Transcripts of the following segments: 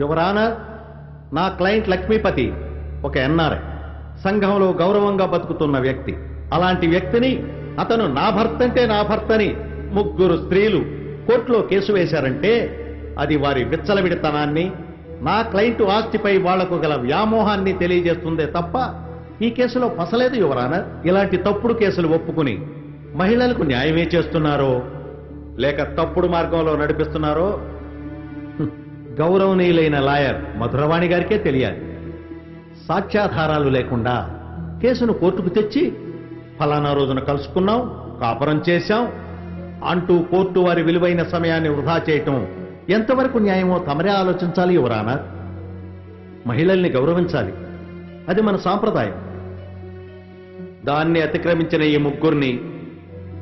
Your honour నా client Lakshmipathi ఒక NRI. సంఘంలో గౌరవంగా బతుకుతున్న వ్యక్తి. అలాంటి వ్యక్తిని అతను నా భర్త అంటే నా భర్తని ముగ్గురు స్త్రీలు కోర్టులో కేసు వేశారంటే అది వారి విచ్చలవిడితనాన్ని నా క్లయింట్ ఆస్తిపై వాళ్ళకు గల వ్యామోహాన్ని తెలియజేస్తుందే తప్ప ఈ కేసులో పసలేదు యువరానర్ ఇలాంటి తప్పుడు కేసులు ఒప్పుకుని మహిళలకు న్యాయమే చేస్తున్నారో లేక తప్పుడు మార్గంలో నడిపిస్తున్నారో గౌరవనీయులైన లాయర్ మధురవాణి గారికే తెలియాలి. సాక్ష్యాధారాలు లేకుండా కేసును కోర్టుకు తెచ్చి ఫలానా రోజున కలుసుకున్నాం కాపురం చేశాం. అంటూ కోర్టు వారి విలువైన సమయాన్ని వృధా చేయటం ఎంతవరకు న్యాయమో తమరే ఆలోచించాలి యువరానా మహిళల్ని గౌరవించాలి. అది మన సాంప్రదాయం. దాన్ని అతిక్రమించిన ఈ ముగ్గురిని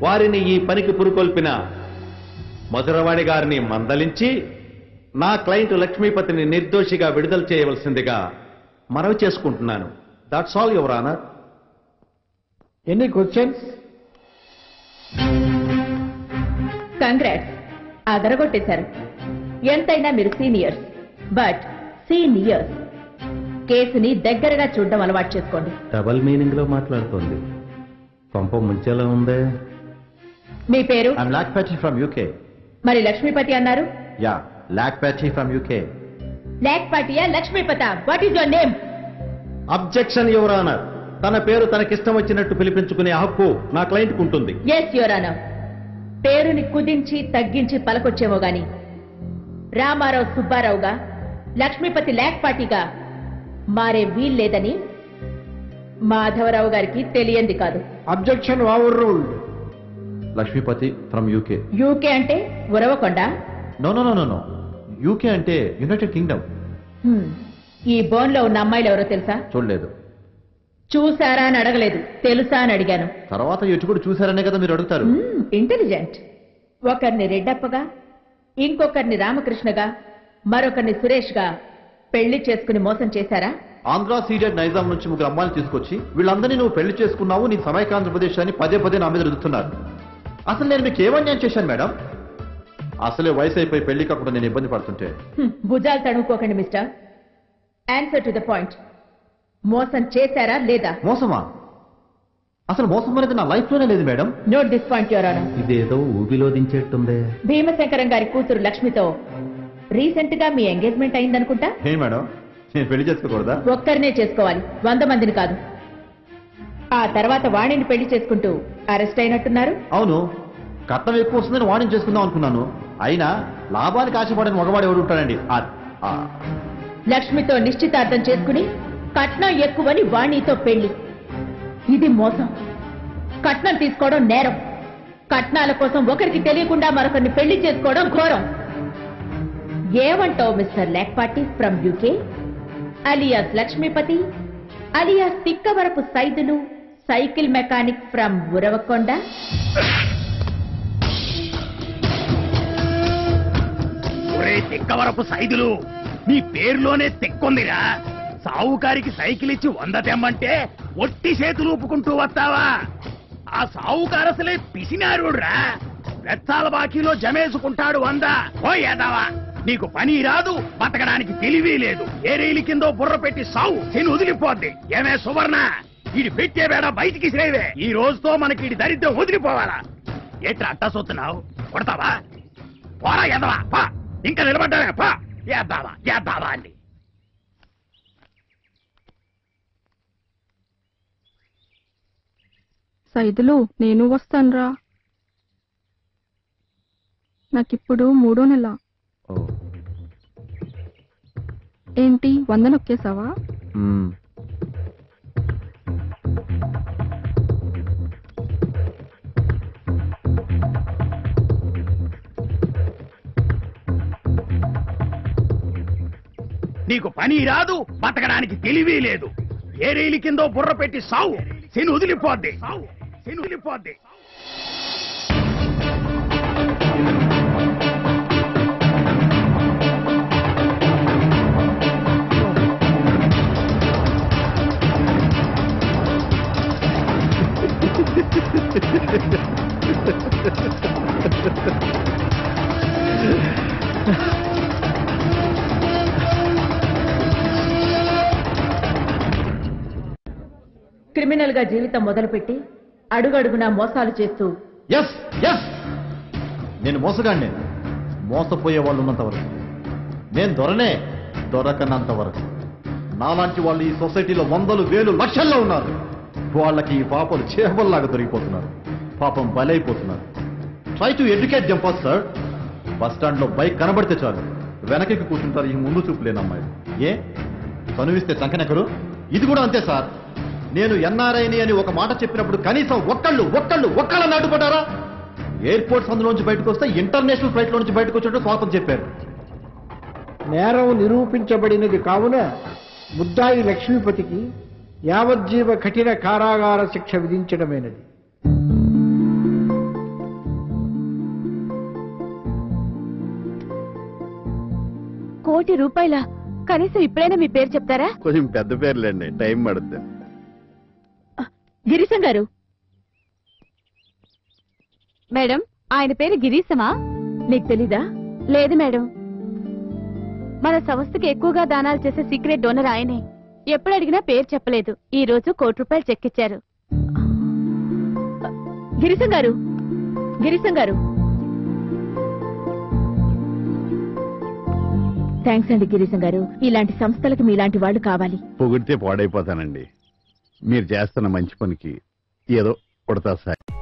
వారిని ఈ పనికి పురుకొల్పిన మధురవాణి గారిని మందలించి నా క్లయింట్ లక్ష్మీపతిని నిర్దోషిగా విడుదల చేయవలసిందిగా మనవి చేసుకుంటున్నాను. That's all your honour any questions congrats అదరగొట్టేశారు ఎంతైనా మీరు సీనియర్స్ బట్ సీనియర్స్ కేసుని దగ్గరగా చూడడం అలవాటు చేసుకోండి. డబల్ మీనింగ్లో మాట్లాడుతోంది. కొంప ముంచేలా ఉందే? మీ పేరు? ఐఎమ్ లాక్ ప్యాచి ఫ్రమ్ యూకే మరి లక్ష్మీపతి అన్నారు? యా లాక్ ప్యాచి ఫ్రమ్ యూకే బ్లాక్ పార్టీయా లక్ష్మీపత what is your name objection your honour తన పేరు తనకిష్టం వచ్చినట్టు పిలిపించుకునే హక్కు నా క్లయింట్ ఉంటుంది. ఎస్ యువర్ ఆనర్ పేరుని కుదించి తగ్గించి పలకొచ్చేమో గాని. రామారావు సుబ్బారావుగా లక్ష్మీపతి లాక్ పార్టీగా మారే వీల్లేదని మాధవరావు గారికి తెలియంది కాదు. Objection overruled Lakshmipathi from UK UK అంటే Uravakonda? No no no no no UK అంటే యునైటెడ్ కింగ్డమ్ హ్మ్. ఈ బోన్లో ఉన్న అమ్మాయిలు ఎవరో తెలుసా? చూడలేదు. చూసారా అని అడగలేదు. తెలుసా అని అడిగాను. తర్వాత ఎటు కూడా చూసారనే కదా మీరు అడుగుతారు. ఇంటెలిజెంట్ ఒకరిని రెడ్డప్పగా ఇంకొకరిని రామకృష్ణగా మరొకరిని సురేష్గా పెళ్ళి చేసుకుని మోసం చేశారా? ఆంధ్ర సీరియడ్ నైజాం నుంచి ముగ్గురు అమ్మాయిలు తీసుకొచ్చి వీళ్ళందరినీ నువ్వు పెళ్ళి చేసుకున్నావు నీ సమైక్య ఆంధ్రప్రదేశ్ అని పదే పదే నా మీద రుదుతున్నారు అసలు నేను మీకు ఏమన్యాయం చేశాను మేడం? అసలే వయసు అయిపోయి పెళ్ళి కాకుండా నేను ఇబ్బంది పడుతుంటే. భుజాలు తడుముకోకండి mister. Answer to the point మోసం చేశారా లేదా? మోసమా? అసలు మోసం అనేది నా లైఫ్లోనే లేదు madam. Note this point your honour ఇదేదో ఊబిలో దించేట్టుందే. భీమశంకరం గారి కూతురు లక్ష్మితో రీసెంట్గా మీ ఎంగేజ్మెంట్ అయిందనుకుంటా? ఏం మేడం. నేను పెళ్ళి చేసుకోకూడదా? ఒక్కరినే చేసుకోవాలి. వంద మందిని కాదు. ఆ తర్వాత వాణిని పెళ్ళి చేసుకుంటూ అరెస్ట్ అయినట్టున్నారు? అవును. కట్నం ఎక్కువ వస్తుందని వాణిజ్యం చేసుకుందాం అనుకున్నాను. అయినా లాభానికి ఆశపడని మగవాడు ఎవడు ఉంటాడండి? ఆ- లక్ష్మితో నిశ్చితార్థం చేసుకుని కట్నం ఎక్కువని వాణితో పెళ్ళి. ఇది మోసం. కట్నం తీసుకోవడం నేరం. కట్నాల కోసం ఒకరికి తెలియకుండా మరొకరిని పెళ్ళి చేసుకోవడం ఘోరం. ఏమంటావు mister Lakpati from UK? Alias Lakshmipati alias Tikkavarapu Saidulu cycle mechanic from Uravakonda? ఒరే తిక్కవరపు సైదులు నీ పేరులోనే తిక్కుందిరా. సావుకారికి సైకిల్ ఇచ్చి వంద తెమ్మంటే ఒట్టి చేతులు ఊపుకుంటూ వస్తావా? ఆ సావుకారు అసలే పిసినారుడ్రా. వెచ్చాల బాకీలో జమేసుకుంటాడు వంద. ఓ ఏదావా నీకు పని రాదు బతకడానికి తెలివి లేదు. ఏ రైలు కిందో బుర్ర పెట్టి సావు తిని వదిలిపోద్ది. ఏమే సువర్ణ ఇది పెట్టే వేడ బయటికి సేవే ఈ రోజుతో మనకి ఇది దరిద్రం వదిలిపోవాలా? ఎట్లా అట్టసొత్తున్నావు కొడతావా? పోరా ఎదవా పా. ఇంకా నిలబడ్డావే పా. ఏద్దావా ఏద్దావా అండి సైదులు నేను వస్తానురా. నాకిప్పుడు మూడో నెల. ఏంటి వంద నీకు పని రాదు బతకడానికి తెలివి లేదు ఏ రైలు కిందో బుర్ర పెట్టి సావు శని వదిలిపోద్ది శని వదిలిపోద్ది Ha ha ha. క్రిమినల్గా జీవితం మొదలుపెట్టి అడుగడుగునా మోసాలు చేస్తూ ఎస్ ఎస్ నేను మోసగాడినే. మోసపోయే వాళ్ళు ఉన్నంత వరకు. నేను దొరనే దొరకనంత వరకు. నాలాంటి వాళ్ళు ఈ సొసైటీలో వందలు వేలు లక్షల్లో ఉన్నారు. వాళ్ళకి ఈ పాపలు చేపల్లాగా దొరికిపోతున్నారు. పాపం బలైపోతున్నారు. Try to educate them first sir bus స్టాండ్లో బైక్ కనబడితే చాలు. వెనకకి కూర్చుంటారు ఈ ముందు చూపు ఏ? కనువిస్తే చంకనెక్కరు ఇది కూడా అంతే సార్ నేను ఎన్ఆర్ఐని అని ఒక మాట చెప్పినప్పుడు కనీసం ఒక్కళ్ళు ఒక్కళ్ళు ఒక్కళ్ళ నాటుపడ్డారా ఎయిర్పోర్ట్స్ అందులోంచి బయటకు వస్తే ఇంటర్నేషనల్ ఫ్లైట్లో నుంచి బయటకు వచ్చినట్టు స్వాగతం చెప్పారు. నేరం నిరూపించబడినది కావున ముద్దాయి లక్ష్మీపతికి యావజ్జీవ కఠిన కారాగార శిక్ష విధించడమైనది. కోటి రూపాయల? కనీసం ఇప్పుడైనా మీ పేరు చెప్తారా? కొంచెం పెద్ద పేర్లేండి టైం పడుతుంది గిరీశం గారు. మేడం ఆయన పేరు గిరీశమా? నీకు తెలీదా? లేదు మేడం. మన సంస్థకి ఎక్కువగా దానాలు చేసే సీక్రెట్ డోనర్ ఆయనే. ఎప్పుడు అడిగినా పేరు చెప్పలేదు. ఈ రోజు కోటి రూపాయలు చెక్ ఇచ్చారు. గిరీశం గారు గిరీశం గారు. థ్యాంక్స్ అండి గిరీశం గారు. ఇలాంటి సంస్థలకు మీలాంటి వాళ్ళు కావాలి. పొగిడితే పాడైపోతానండి. మీరు చేస్తున్న మంచి పనికి ఏదో కొడతా సార్.